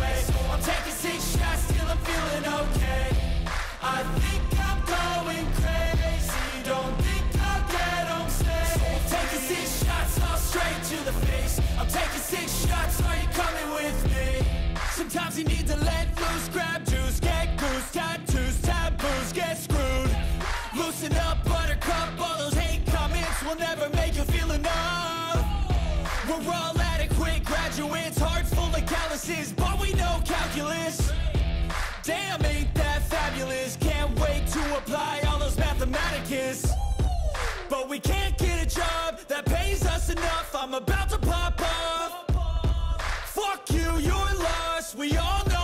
way I'm taking six shots till I'm feeling okay. I think I'm going crazy. Don't think I'll get home safe So I'm taking six shots, all straight to the face. I'm taking six shots, are you coming with me? Sometimes you need to let loose, grab Damn, ain't that fabulous. Can't wait to apply all those mathematicus. But we can't get a job that pays us enough. I'm about to pop off Fuck you, you're lost We all know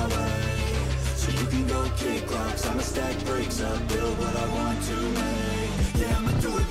can go kick rocks I'ma stack bricks up, build what I want to make. Yeah, I'ma do it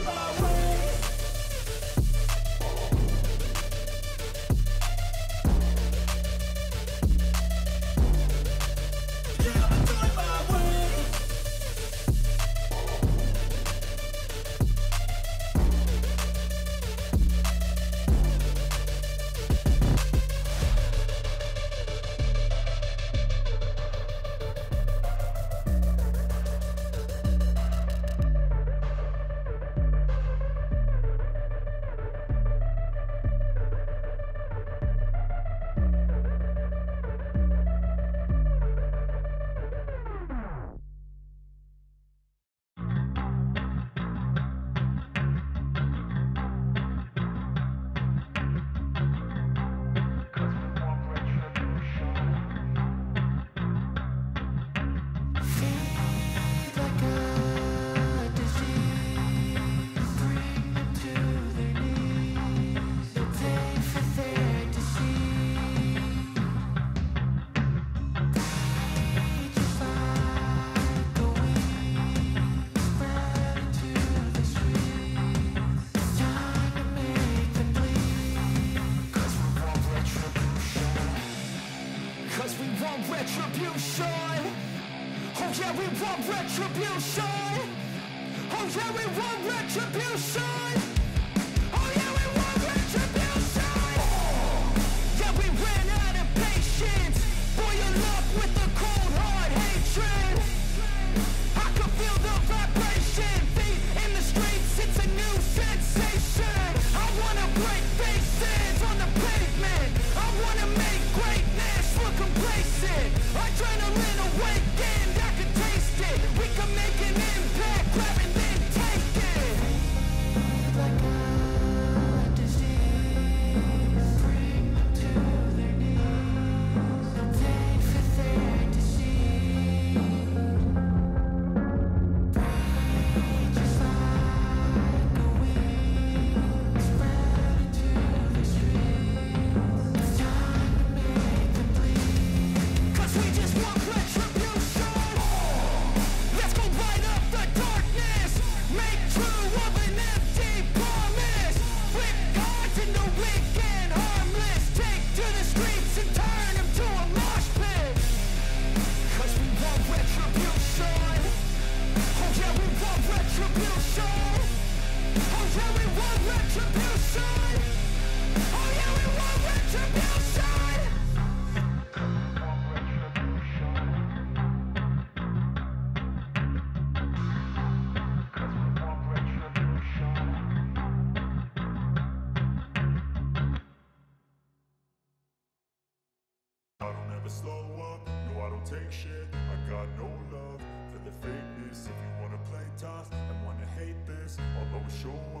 yeah, we want retribution. Take shit I got no love for the fakeness If you wanna play tough and wanna hate this I'll always show up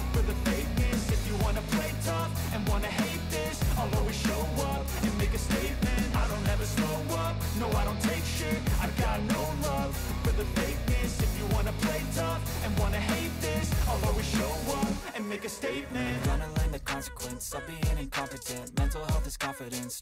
hate this. I'll always show up and make a statement. Gonna learn the consequence of being incompetent. Mental health is confidence